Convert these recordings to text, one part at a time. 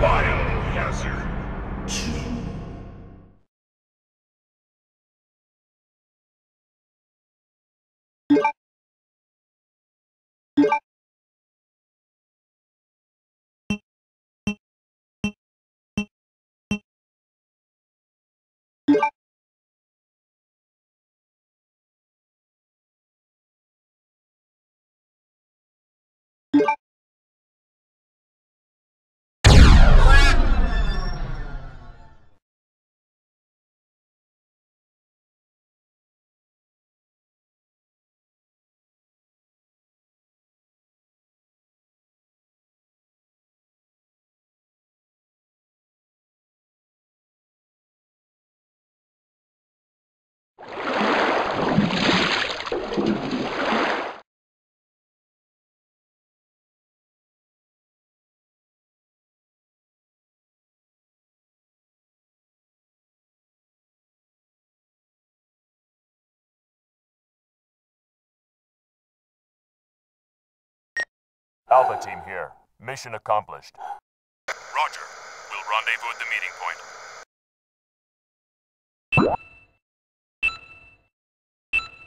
Fire! Alpha team here. Mission accomplished. Roger. We'll rendezvous at the meeting point.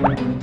Oh!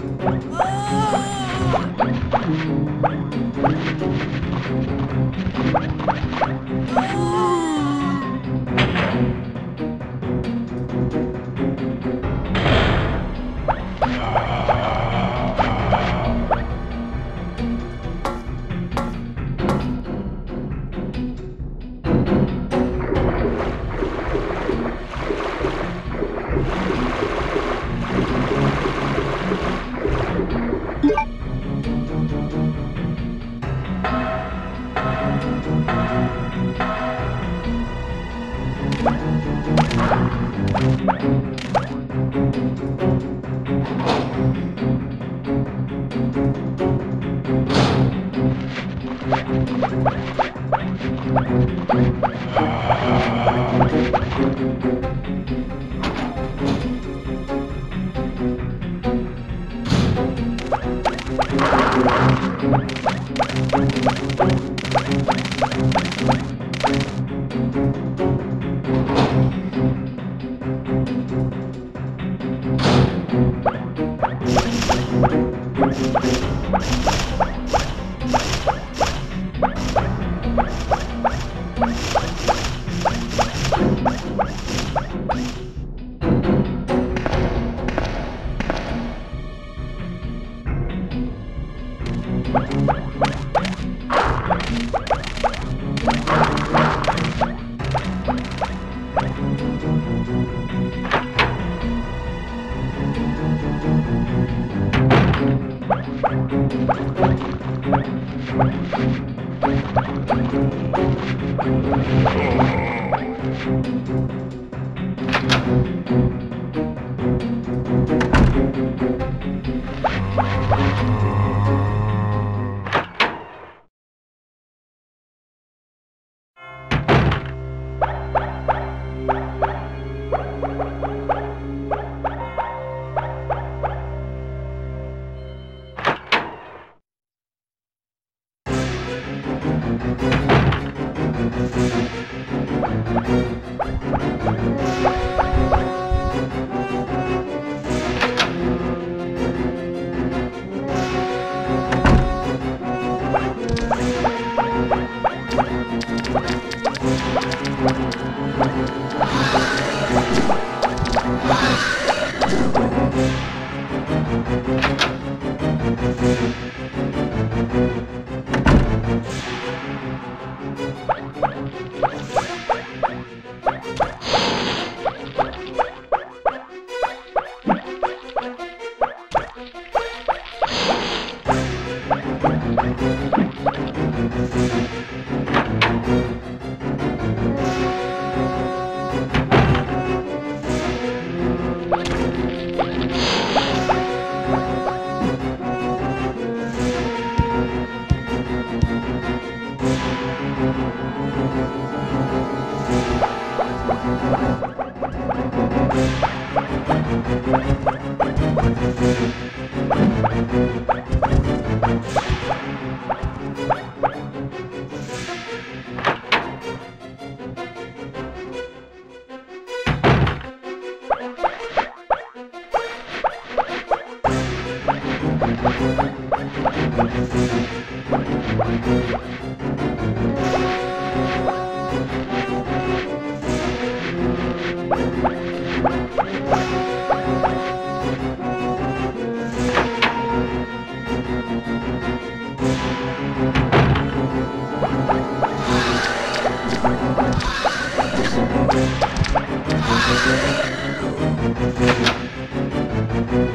Oh. Bye. Thank you.